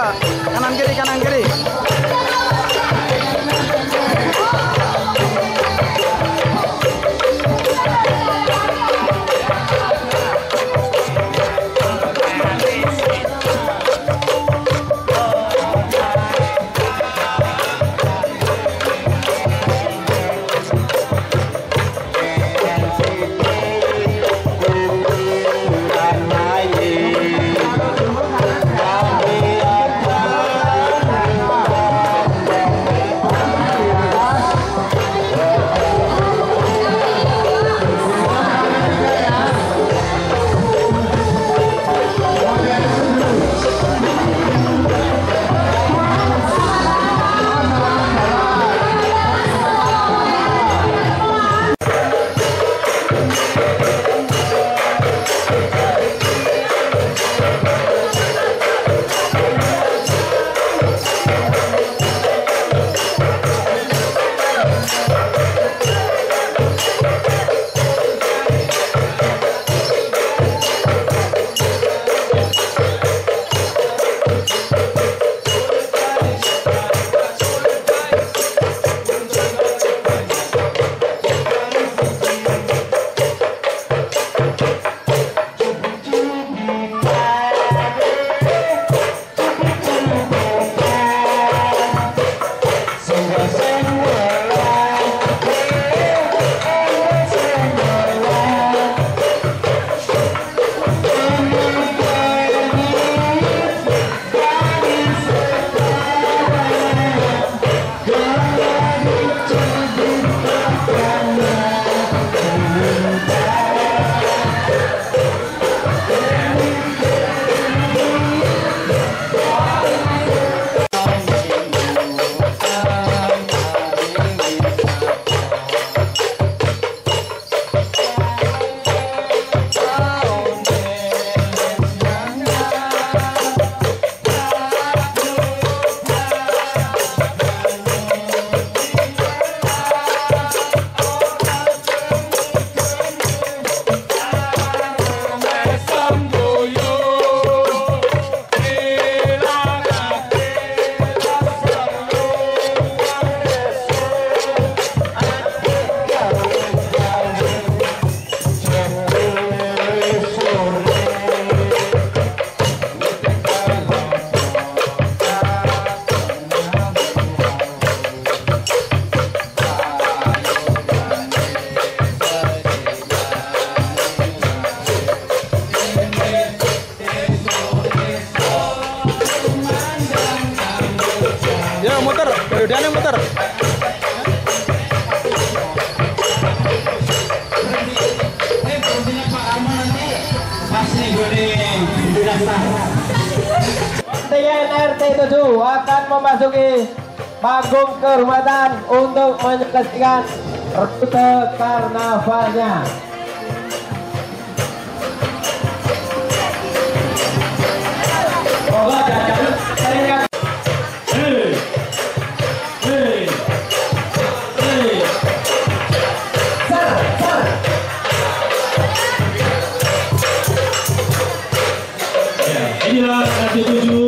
자. T7 akan memasuki panggung kehormatan untuk menyaksikan rute karnavalnya. Oh, ada tujuh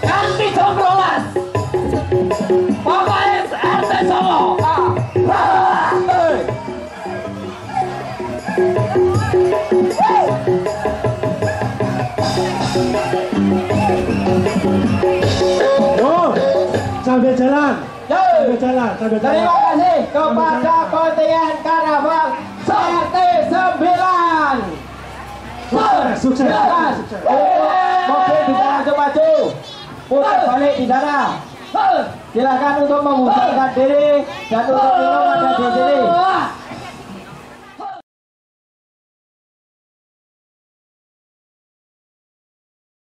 Ganti Jombrolas. Bapak RT Solo. Sambil jalan. Sambil jalan Sambil jalan Terima kasih kepada kontingen karnaval RT 9. Sukses, sukses, sukses. Untuk mobil langsung maju. Putar balik di sana. Silakan untuk memutarkan diri dan untuk minum ada di sini.